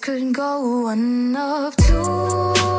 couldn't go one of two.